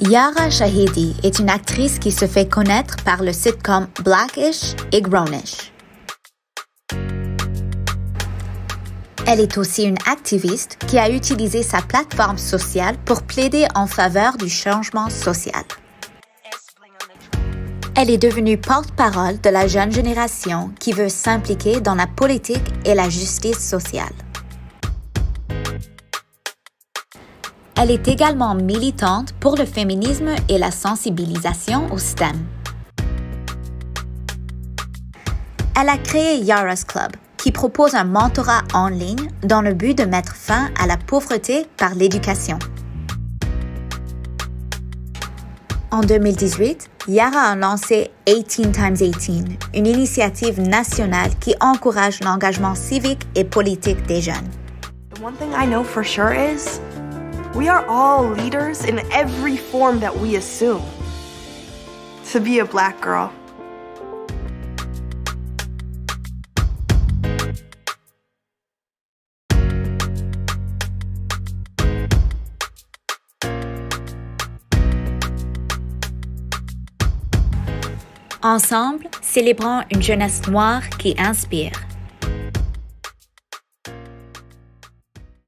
Yara Shahidi est une actrice qui se fait connaître par le sitcom Blackish et Grownish. Elle est aussi une activiste qui a utilisé sa plateforme sociale pour plaider en faveur du changement social. Elle est devenue porte-parole de la jeune génération qui veut s'impliquer dans la politique et la justice sociale. Elle est également militante pour le féminisme et la sensibilisation au STEM. Elle a créé Yara's Club, qui propose un mentorat en ligne dans le but de mettre fin à la pauvreté par l'éducation. En 2018, Yara a lancé 18 x 18, une initiative nationale qui encourage l'engagement civique et politique des jeunes. We are all leaders in every form that we assume. To be a black girl, Ensemble, célébrons une jeunesse noire qui inspire.